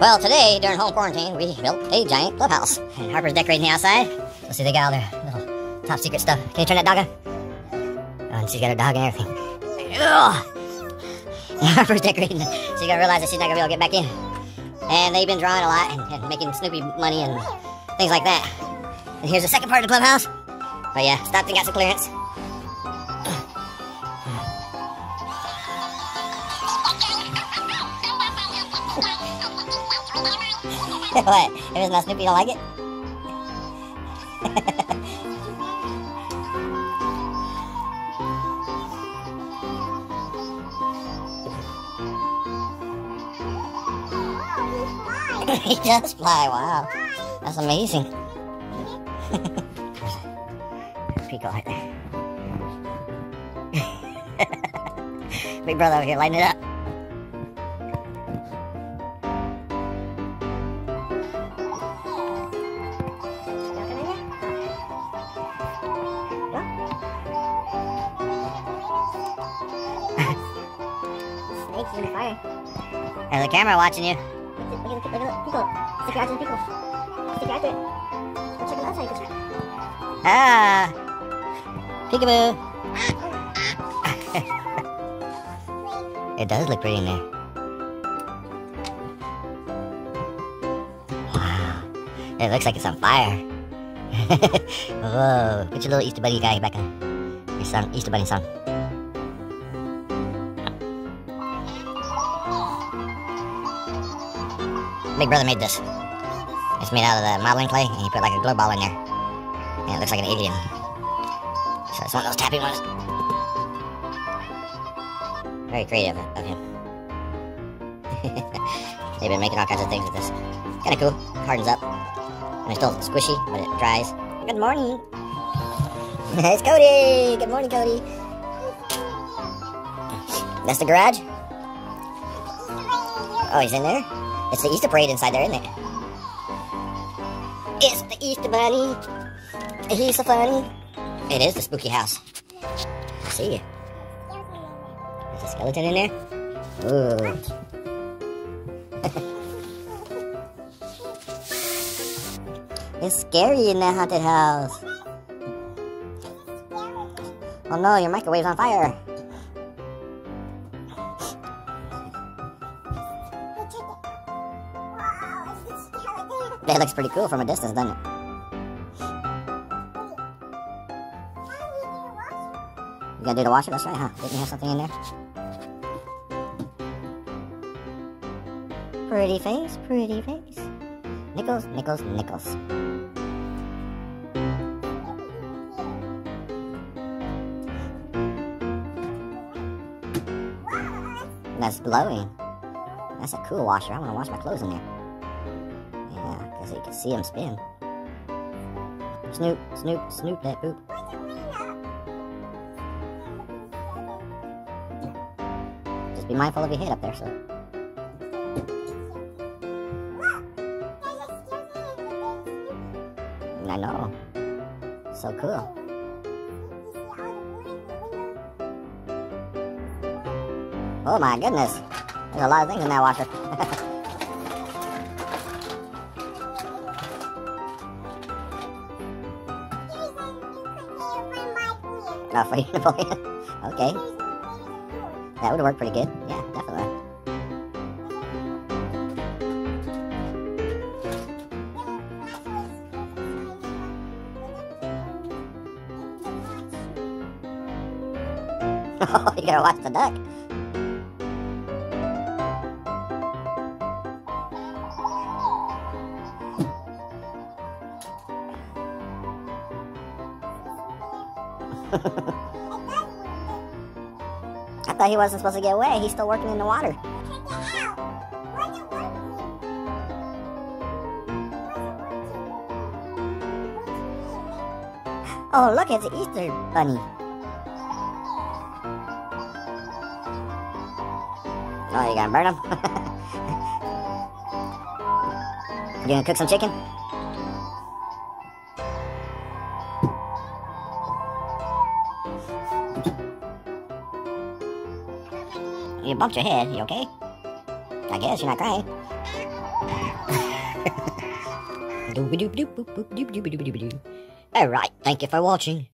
Well, today, during home quarantine, we built a giant clubhouse. And Harper's decorating the outside. Let's see, they got all their little top secret stuff. Can you turn that dog on? Oh, and she's got her dog and everything. Ugh. Harper's decorating. She's gonna realize that she's not gonna be able to get back in. And they've been drawing a lot and, and making Snoopy money and things like that. And here's the second part of the clubhouse. But yeah, stopped and got some clearance. what? If it's not Snoopy, you don't like it? he does fly, wow. That's amazing. Pico right there. Big brother over here lighting it up. Snakes in fire. There's a camera watching you. Look at, look at, look at, pickle. Stick your in the. Stick your eye through it. Go check it out, you can. Ah! Peekaboo! it does look pretty in there. Wow. It looks like it's on fire. Whoa. Put your little Easter Bunny guy back on. Your song, Easter Bunny song. Big Brother made this. It's made out of the modeling clay, and he put like a glow ball in there. And it looks like an alien. So it's one of those tapping ones. Very creative of him. They've been making all kinds of things with this. Kind of cool. Hardens up. And it's still squishy, but it dries. Good morning. it's Cody. Good morning, Cody. That's the garage. Oh, he's in there. It's the Easter parade inside there, isn't it? It's the Easter bunny. He's so funny. It is the spooky house. I see you. There's a skeleton in there. Ooh. it's scary in that haunted house. Oh no, your microwave's on fire. That looks pretty cool from a distance, doesn't it? You gotta do the washer? That's right, huh? Didn't you have something in there? Pretty face, pretty face. Nickels, nickels, nickels. That's glowing. That's a cool washer. I want to wash my clothes in there. Because you can see them spin. Snoop, snoop, snoop that poop. Just be mindful of your head up there, so. I know. So cool. Oh my goodness. There's a lot of things in that washer. Not for you to pull. Okay. That would work pretty good. Yeah, definitely. Oh, you gotta watch the duck. I thought he wasn't supposed to get away. He's still working in the water. Oh, look, it's an Easter bunny. Oh, you gonna burn him? you gonna cook some chicken? You bumped your head. You okay? I guess you're not crying. All right. Thank you for watching.